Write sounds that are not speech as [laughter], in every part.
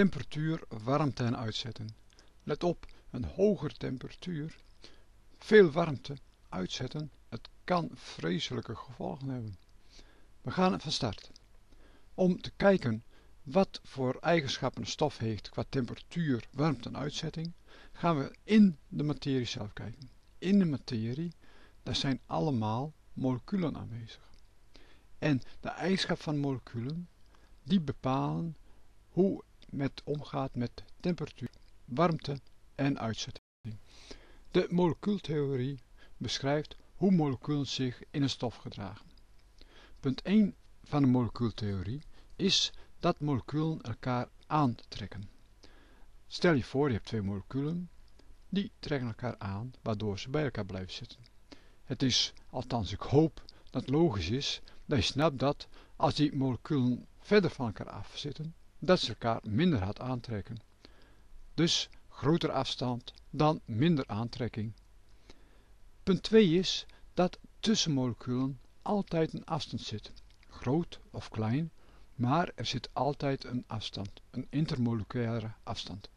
Temperatuur, warmte en uitzetten. Let op, een hogere temperatuur, veel warmte, uitzetten, het kan vreselijke gevolgen hebben. We gaan van start. Om te kijken wat voor eigenschappen een stof heeft qua temperatuur, warmte en uitzetting, gaan we in de materie zelf kijken. In de materie, daar zijn allemaal moleculen aanwezig. En de eigenschap van moleculen, die bepalen hoe het omgaat met temperatuur, warmte en uitzetting. De molecuultheorie beschrijft hoe moleculen zich in een stof gedragen. Punt 1 van de molecuultheorie is dat moleculen elkaar aantrekken. Stel je voor je hebt twee moleculen, die trekken elkaar aan waardoor ze bij elkaar blijven zitten. Het is, althans ik hoop dat logisch is, dat je snapt dat als die moleculen verder van elkaar af zitten, dat ze elkaar minder hard aantrekken. Dus groter afstand dan minder aantrekking. Punt 2 is dat tussen moleculen altijd een afstand zit, groot of klein, maar er zit altijd een afstand, een intermoleculaire afstand.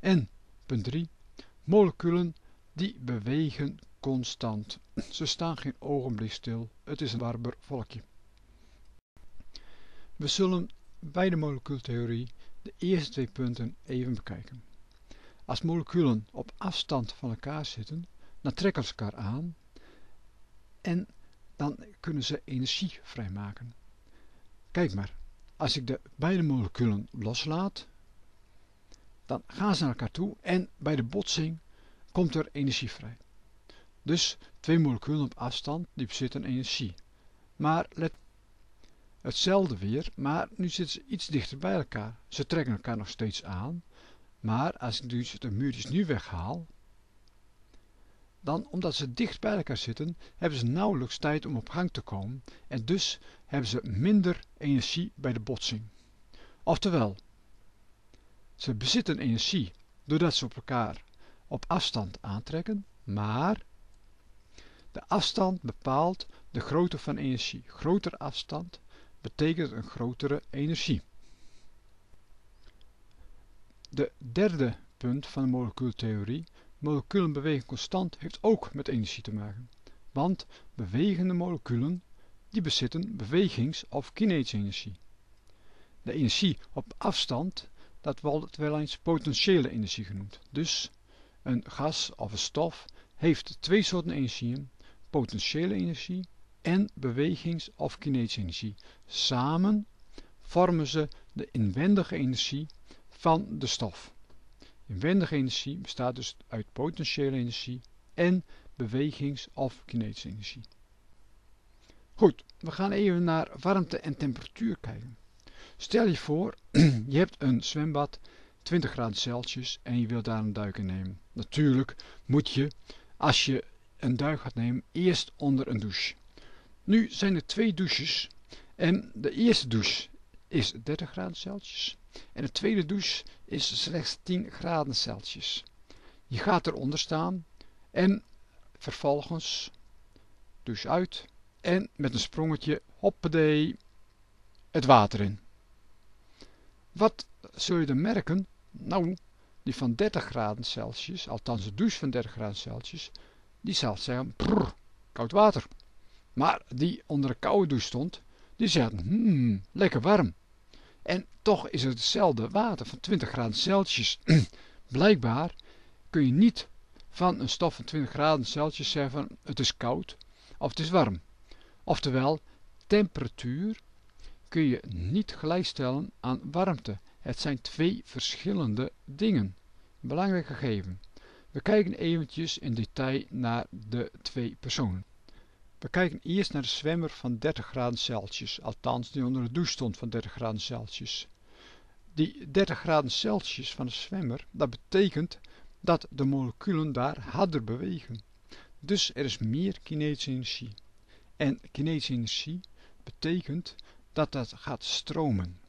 En punt 3, moleculen die bewegen constant. Ze staan geen ogenblik stil, het is een warber volkje. We zullen bij de molecuultheorie de eerste twee punten even bekijken. Als moleculen op afstand van elkaar zitten, dan trekken ze elkaar aan en dan kunnen ze energie vrijmaken. Kijk maar, als ik de beide moleculen loslaat, dan gaan ze naar elkaar toe en bij de botsing komt er energie vrij. Dus twee moleculen op afstand die bezitten energie. Maar let hetzelfde weer, maar nu zitten ze iets dichter bij elkaar. Ze trekken elkaar nog steeds aan, maar als ik dus de muurtjes nu weghaal, dan omdat ze dicht bij elkaar zitten, hebben ze nauwelijks tijd om op gang te komen en dus hebben ze minder energie bij de botsing. Oftewel, ze bezitten energie doordat ze op elkaar op afstand aantrekken, maar de afstand bepaalt de grootte van energie. Grotere afstand betekent een grotere energie. De derde punt van de molecuultheorie, moleculen bewegen constant, heeft ook met energie te maken. Want bewegende moleculen die bezitten bewegings- of kinetische energie. De energie op afstand, dat wordt wel eens potentiële energie genoemd. Dus een gas of een stof heeft twee soorten energieën, potentiële energie en bewegings- of kinetische energie. Samen vormen ze de inwendige energie van de stof. Inwendige energie bestaat dus uit potentiële energie en bewegings- of kinetische energie. Goed, we gaan even naar warmte en temperatuur kijken. Stel je voor, [clears throat] je hebt een zwembad 20 graden Celsius en je wilt daar een duik in nemen. Natuurlijk moet je, als je een duik gaat nemen, eerst onder een douche. Nu zijn er twee douches en de eerste douche is 30 graden Celsius en de tweede douche is slechts 10 graden Celsius. Je gaat eronder staan en vervolgens douche uit en met een sprongetje hoppedee het water in. Wat zul je dan merken? Nou, die van 30 graden Celsius, althans de douche van 30 graden Celsius, die zal zeggen, prrr, koud water. Maar die onder een koude douche stond, die zegt, hmm, lekker warm. En toch is het hetzelfde water van 20 graden Celsius. [clears throat] Blijkbaar kun je niet van een stof van 20 graden Celsius zeggen het is koud of het is warm. Oftewel, temperatuur kun je niet gelijkstellen aan warmte. Het zijn twee verschillende dingen. Belangrijk gegeven. We kijken eventjes in detail naar de twee personen. We kijken eerst naar de zwemmer van 30 graden Celsius, althans die onder de douche stond van 30 graden Celsius. Die 30 graden Celsius van de zwemmer, dat betekent dat de moleculen daar harder bewegen. Dus er is meer kinetische energie. En kinetische energie betekent dat dat gaat stromen.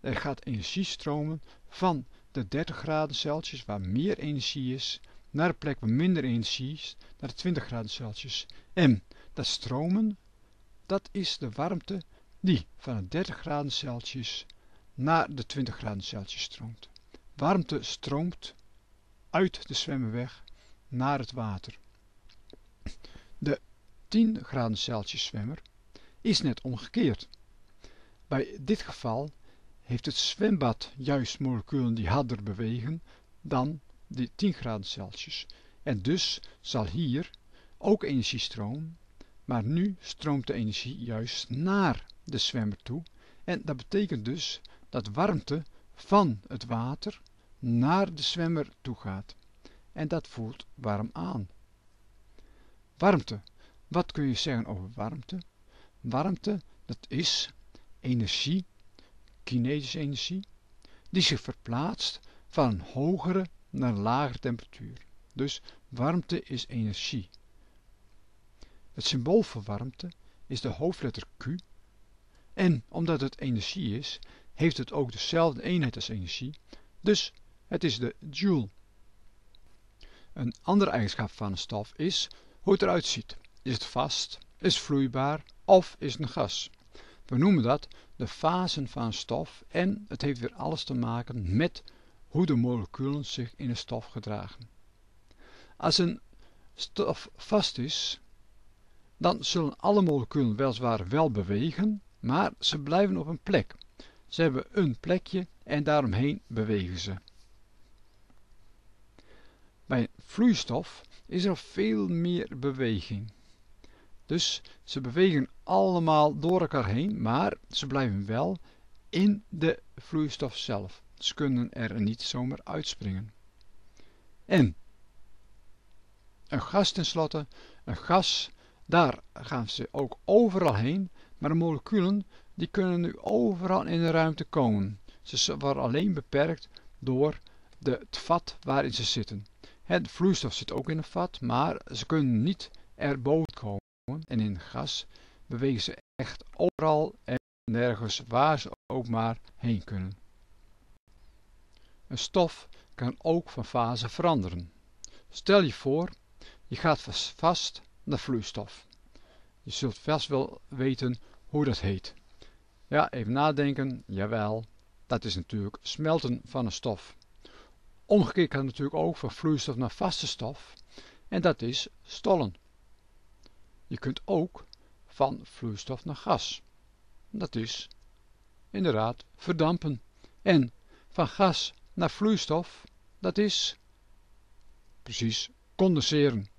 Er gaat energie stromen van de 30 graden Celsius, waar meer energie is, naar de plek waar minder energie is, naar de 20 graden Celsius. En dat stromen, dat is de warmte die van de 30 graden Celsius naar de 20 graden Celsius stroomt. Warmte stroomt uit de zwemmer weg naar het water. De 10 graden Celsius zwemmer is net omgekeerd. Bij dit geval heeft het zwembad juist moleculen die harder bewegen dan die 10 graden Celsius. En dus zal hier ook energie stromen, maar nu stroomt de energie juist naar de zwemmer toe. En dat betekent dus dat warmte van het water naar de zwemmer toe gaat. En dat voelt warm aan. Warmte. Wat kun je zeggen over warmte? Warmte, dat is energie, kinetische energie, die zich verplaatst van een hogere naar een lagere temperatuur. Dus warmte is energie. Het symbool voor warmte is de hoofdletter Q. En omdat het energie is, heeft het ook dezelfde eenheid als energie. Dus het is de joule. Een andere eigenschap van een stof is hoe het eruit ziet. Is het vast, is het vloeibaar of is het een gas? We noemen dat de fasen van een stof en het heeft weer alles te maken met hoe de moleculen zich in een stof gedragen. Als een stof vast is, dan zullen alle moleculen weliswaar wel bewegen, maar ze blijven op een plek. Ze hebben een plekje en daaromheen bewegen ze. Bij vloeistof is er veel meer beweging. Dus ze bewegen allemaal door elkaar heen, maar ze blijven wel in de vloeistof zelf. Ze kunnen er niet zomaar uitspringen. En een gas tenslotte, een gas, daar gaan ze ook overal heen, maar de moleculen die kunnen nu overal in de ruimte komen. Ze worden alleen beperkt door de, het vat waarin ze zitten. Het vloeistof zit ook in een vat, maar ze kunnen niet erboven komen. En in gas bewegen ze echt overal en nergens waar ze ook maar heen kunnen. Een stof kan ook van fase veranderen. Stel je voor, je gaat vast naar vloeistof. Je zult vast wel weten hoe dat heet. Ja, even nadenken. Jawel, dat is natuurlijk smelten van een stof. Omgekeerd kan het natuurlijk ook van vloeistof naar vaste stof. En dat is stollen. Je kunt ook van vloeistof naar gas. Dat is inderdaad verdampen. En van gas naar vloeistof, dat is precies condenseren.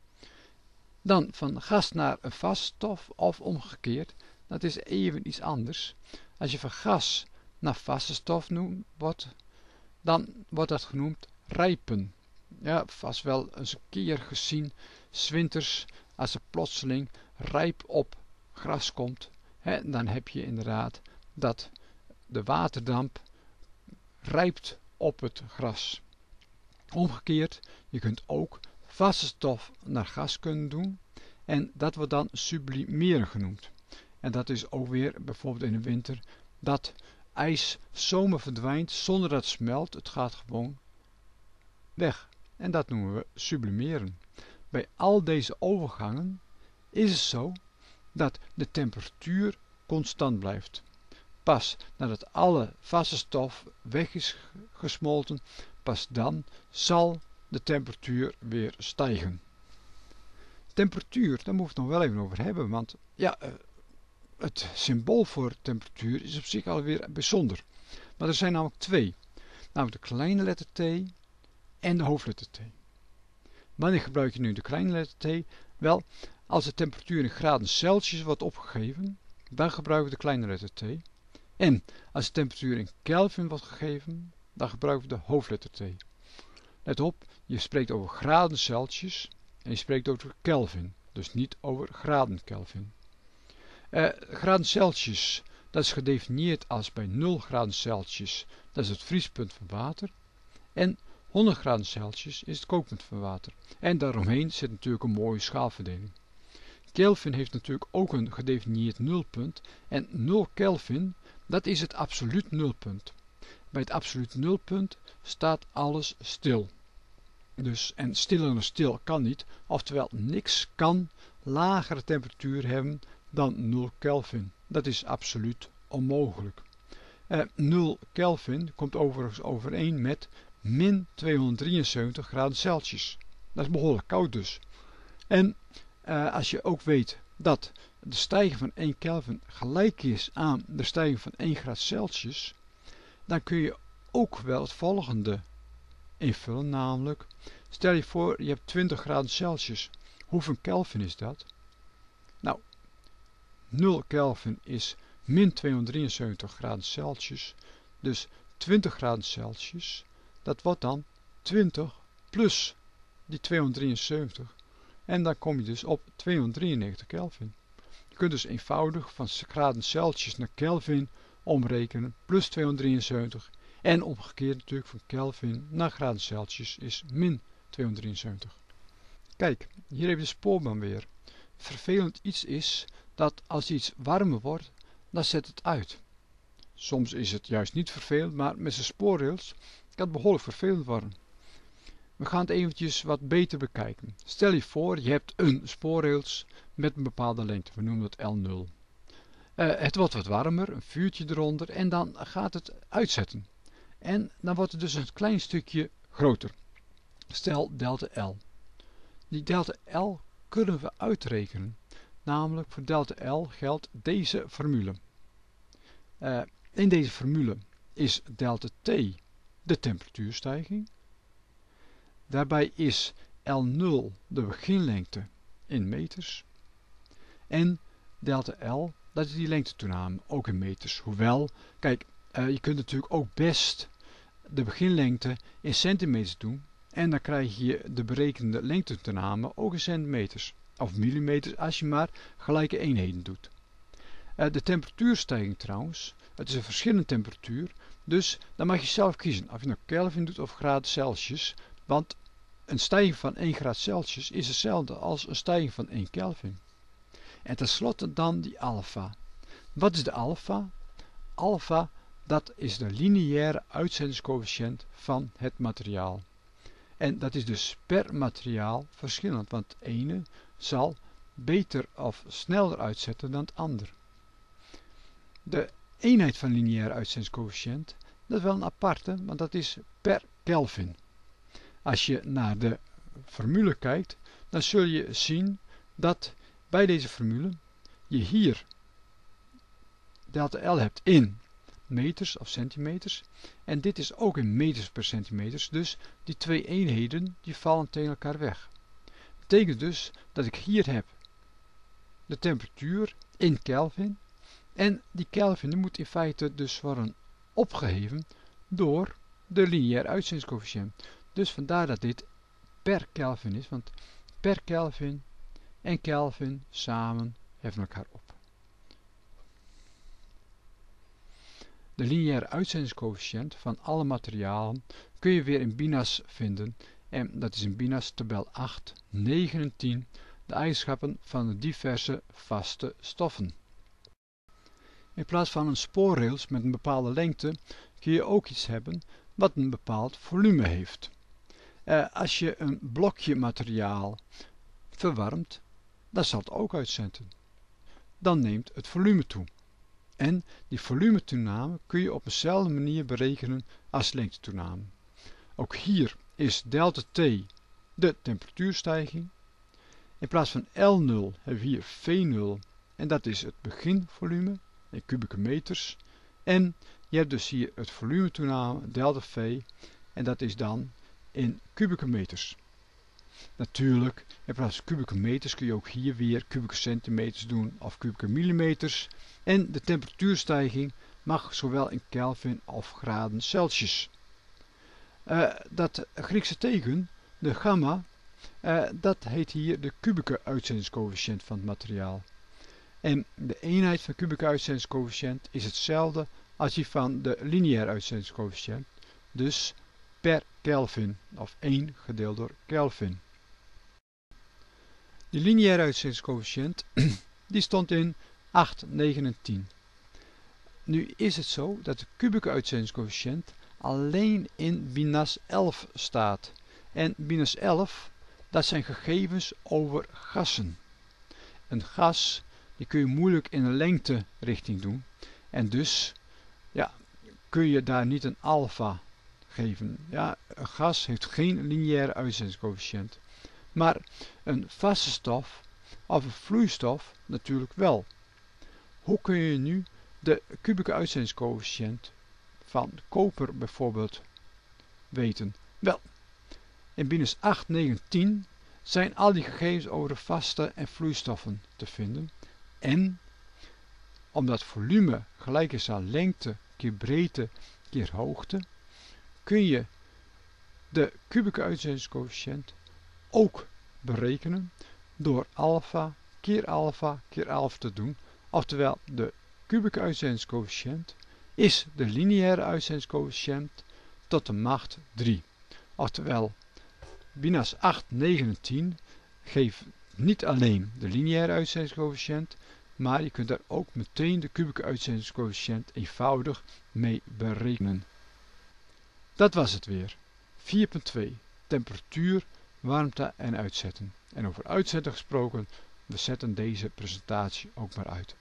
Dan van gas naar een vaststof of omgekeerd, dat is even iets anders. Als je van gas naar vaste stof noemt, dan wordt dat genoemd rijpen. Ja, vast wel eens een keer gezien, zwinters, als er plotseling rijp op gras komt, hè, dan heb je inderdaad dat de waterdamp rijpt op het gras. Omgekeerd, je kunt ook vaste stof naar gas kunnen doen en dat wordt dan sublimeren genoemd. En dat is ook weer bijvoorbeeld in de winter dat ijs zomaar verdwijnt zonder dat het smelt. Het gaat gewoon weg. En dat noemen we sublimeren. Bij al deze overgangen is het zo dat de temperatuur constant blijft. Pas nadat alle vaste stof weg is gesmolten, pas dan zal de temperatuur weer stijgen. Temperatuur, daar moeten we het nog wel even over hebben, want ja, eh, het symbool voor temperatuur is op zich alweer bijzonder. Maar er zijn namelijk twee. Namelijk de kleine letter T en de hoofdletter T. Wanneer gebruik je nu de kleine letter T? Wel, als de temperatuur in graden Celsius wordt opgegeven, dan gebruiken we de kleine letter T. En als de temperatuur in Kelvin wordt gegeven, dan gebruiken we de hoofdletter T. Let op, je spreekt over graden Celsius en je spreekt over Kelvin, dus niet over graden Kelvin. Uh, graden Celsius, dat is gedefinieerd als bij 0 graden Celsius, dat is het vriespunt van water. En 100 graden Celsius is het kookpunt van water. En daaromheen zit natuurlijk een mooie schaalverdeling. Kelvin heeft natuurlijk ook een gedefinieerd nulpunt. En 0 Kelvin, dat is het absoluut nulpunt. Bij het absoluut nulpunt staat alles stil. Dus, en stiller dan stil kan niet, oftewel niks kan lagere temperatuur hebben dan 0 Kelvin. Dat is absoluut onmogelijk. Eh, 0 Kelvin komt overigens overeen met min 273 graden Celsius. Dat is behoorlijk koud dus. En uh, als je ook weet dat de stijging van 1 Kelvin gelijk is aan de stijging van 1 graad Celsius, dan kun je ook wel het volgende invullen, namelijk stel je voor je hebt 20 graden Celsius. Hoeveel Kelvin is dat? Nou, 0 Kelvin is min 273 graden Celsius, dus 20 graden Celsius, dat wordt dan 20 plus die 273 en dan kom je dus op 293 Kelvin. Je kunt dus eenvoudig van graden Celsius naar Kelvin omrekenen plus 273 en omgekeerd natuurlijk van Kelvin naar graden Celsius is min 273. Kijk, hier heb je de spoorbaan weer. Vervelend iets is dat als iets warmer wordt, dan zet het uit. Soms is het juist niet vervelend, maar met zijn spoorrails kan het behoorlijk vervelend worden. We gaan het eventjes wat beter bekijken. Stel je voor, je hebt een spoorrails met een bepaalde lengte. We noemen het L0. Eh, het wordt wat warmer, een vuurtje eronder en dan gaat het uitzetten. En dan wordt het dus een klein stukje groter. Stel delta L. Die delta L kunnen we uitrekenen. Namelijk voor delta L geldt deze formule. Uh, in deze formule is delta T de temperatuurstijging. Daarbij is L0 de beginlengte in meters. En delta L, dat is die lengtetoename, ook in meters. Hoewel, kijk, uh, je kunt natuurlijk ook best de beginlengte in centimeters doen. En dan krijg je de berekende lengtetoename ook in centimeters. Of millimeters als je maar gelijke eenheden doet. Uh, de temperatuurstijging trouwens, het is een verschillende temperatuur. Dus dan mag je zelf kiezen of je nou Kelvin doet of graden Celsius. Want een stijging van 1 graad Celsius is hetzelfde als een stijging van 1 Kelvin. En tenslotte dan die alfa. Wat is de alfa? Alfa, dat is de lineaire uitzendingscoëfficiënt van het materiaal. En dat is dus per materiaal verschillend, want het ene zal beter of sneller uitzetten dan het ander. De eenheid van lineaire uitzendingscoëfficiënt, dat is wel een aparte, want dat is per Kelvin. Als je naar de formule kijkt, dan zul je zien dat bij deze formule je hier delta L hebt in meters of centimeters. En dit is ook in meters per centimeters. Dus die twee eenheden die vallen tegen elkaar weg. Dat betekent dus dat ik hier heb de temperatuur in Kelvin. En die Kelvin moet in feite dus worden opgeheven door de lineaire uitzendingscoëfficiënt. Dus vandaar dat dit per Kelvin is, want per Kelvin en Kelvin samen heffen elkaar op. De lineaire uitzendingscoëfficiënt van alle materialen kun je weer in BINAS vinden en dat is in BINAS tabel 8, 9 en 10 de eigenschappen van de diverse vaste stoffen. In plaats van een spoorrails met een bepaalde lengte kun je ook iets hebben wat een bepaald volume heeft. Uh, als je een blokje materiaal verwarmt, dan zal het ook uitzenden. Dan neemt het volume toe. En die volumetoename kun je op dezelfde manier berekenen als lengtetoename. Ook hier is delta T de temperatuurstijging. In plaats van L0 hebben we hier V0 en dat is het beginvolume in kubieke meters. En je hebt dus hier het volumetoename delta V en dat is dan in kubieke meters. Natuurlijk, in plaats van kubieke meters kun je ook hier weer kubieke centimeters doen of kubieke millimeters. En de temperatuurstijging mag zowel in Kelvin of graden Celsius. Uh, dat Griekse teken, de gamma, uh, dat heet hier de kubieke uitzendingscoëfficiënt van het materiaal. En de eenheid van kubieke uitzendingscoëfficiënt is hetzelfde als die van de lineaire uitzendingscoëfficiënt. Dus per Kelvin of 1 gedeeld door Kelvin. De lineaire uitzettingscoëfficiënt [clears throat] die stond in 8, 9 en 10. Nu is het zo dat de kubieke uitzettingscoëfficiënt alleen in BINAS 11 staat. En BINAS 11 dat zijn gegevens over gassen. Een gas die kun je moeilijk in een lengte richting doen. En dus ja, kun je daar niet een alfa geven. Ja, een gas heeft geen lineaire uitzendingscoëfficiënt. Maar een vaste stof of een vloeistof natuurlijk wel. Hoe kun je nu de kubieke uitzendingscoëfficiënt van koper bijvoorbeeld weten? Wel, in BINUS 8, 9, 10 zijn al die gegevens over vaste en vloeistoffen te vinden. En omdat volume gelijk is aan lengte keer breedte keer hoogte, kun je de kubieke uitzendingscoëfficiënt ook berekenen door alfa keer alfa keer alfa te doen. Oftewel, de kubieke uitzendingscoëfficiënt is de lineaire uitzendingscoëfficiënt tot de macht 3. Oftewel, Binas 8, 9 en 10 geeft niet alleen de lineaire uitzendingscoëfficiënt, maar je kunt daar ook meteen de kubieke uitzendingscoëfficiënt eenvoudig mee berekenen. Dat was het weer. 4.2 Temperatuur, warmte en uitzetten. En over uitzetten gesproken, we zetten deze presentatie ook maar uit.